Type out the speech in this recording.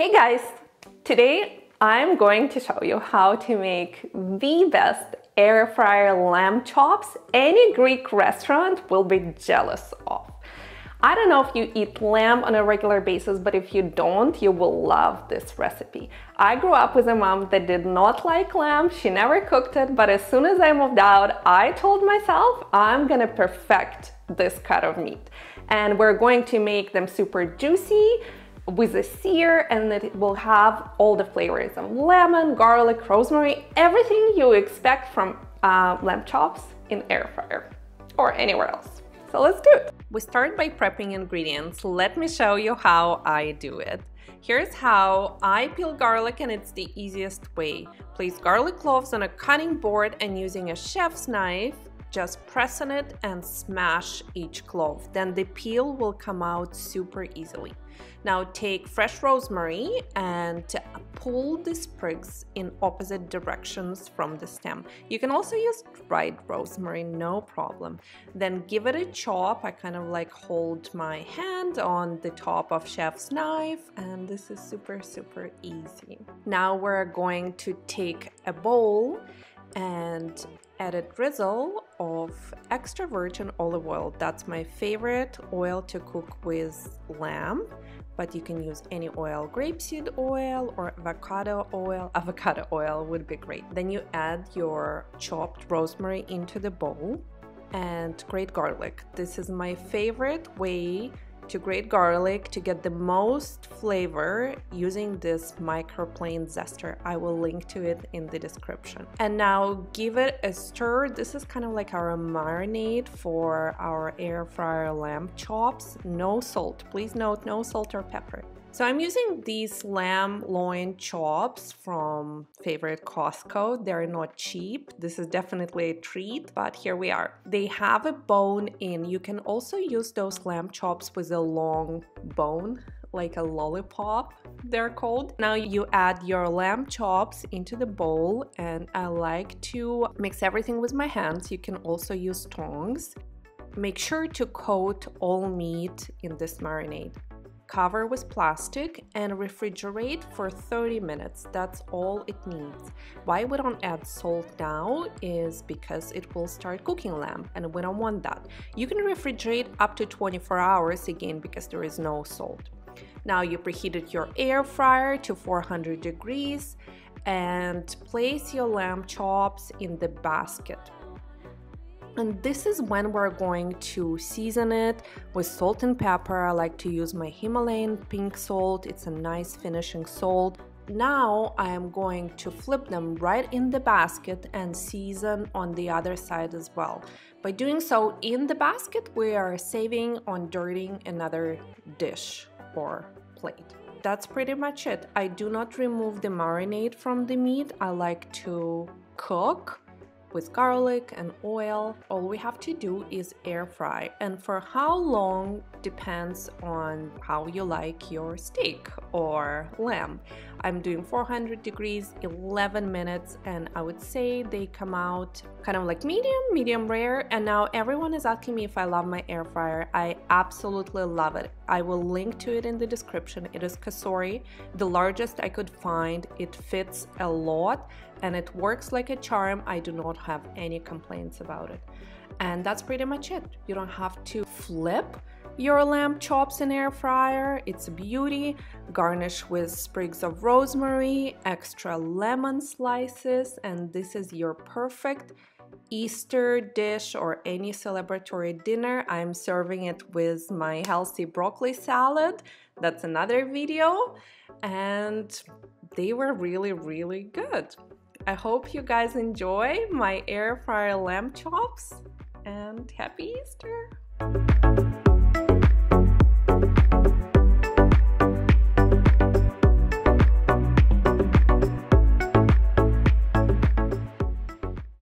Hey guys! Today I'm going to show you how to make the best air fryer lamb chops any Greek restaurant will be jealous of. I don't know if you eat lamb on a regular basis, but if you don't, you will love this recipe. I grew up with a mom that did not like lamb. She never cooked it, but as soon as I moved out, I told myself I'm gonna perfect this cut of meat. And we're going to make them super juicy, with a sear and it will have all the flavors of lemon, garlic, rosemary, everything you expect from uh, lamb chops in air fryer or anywhere else. So let's do it. We start by prepping ingredients. Let me show you how I do it. Here's how I peel garlic and it's the easiest way. Place garlic cloves on a cutting board and using a chef's knife, just press on it and smash each clove. Then the peel will come out super easily. Now take fresh rosemary and pull the sprigs in opposite directions from the stem. You can also use dried rosemary, no problem. Then give it a chop. I kind of like hold my hand on the top of chef's knife and this is super, super easy. Now we're going to take a bowl and add a drizzle of extra virgin olive oil. That's my favorite oil to cook with lamb but you can use any oil grapeseed oil or avocado oil. Avocado oil would be great. Then you add your chopped rosemary into the bowl and grate garlic. This is my favorite way to grate garlic to get the most flavor using this microplane zester. I will link to it in the description. And now give it a stir. This is kind of like our marinade for our air fryer lamb chops. No salt. Please note no salt or pepper. So I'm using these lamb loin chops from favorite Costco. They're not cheap. This is definitely a treat, but here we are. They have a bone in. You can also use those lamb chops with a long bone like a lollipop they're called now you add your lamb chops into the bowl and i like to mix everything with my hands you can also use tongs make sure to coat all meat in this marinade cover with plastic and refrigerate for 30 minutes. That's all it needs. Why we don't add salt now is because it will start cooking lamb and we don't want that. You can refrigerate up to 24 hours again because there is no salt. Now you preheated your air fryer to 400 degrees and place your lamb chops in the basket. And this is when we're going to season it with salt and pepper. I like to use my Himalayan pink salt. It's a nice finishing salt. Now I am going to flip them right in the basket and season on the other side as well. By doing so in the basket, we are saving on dirtying another dish or plate. That's pretty much it. I do not remove the marinade from the meat. I like to cook with garlic and oil. All we have to do is air fry. And for how long depends on how you like your steak or lamb. I'm doing 400 degrees, 11 minutes, and I would say they come out kind of like medium, medium rare. And now everyone is asking me if I love my air fryer. I absolutely love it. I will link to it in the description. It is Cosori, the largest I could find. It fits a lot and it works like a charm. I do not have any complaints about it. And that's pretty much it. You don't have to flip your lamb chops in air fryer. It's a beauty. Garnish with sprigs of rosemary, extra lemon slices, and this is your perfect Easter dish or any celebratory dinner. I'm serving it with my healthy broccoli salad. That's another video. And they were really, really good. I hope you guys enjoy my air fryer lamb chops and happy Easter!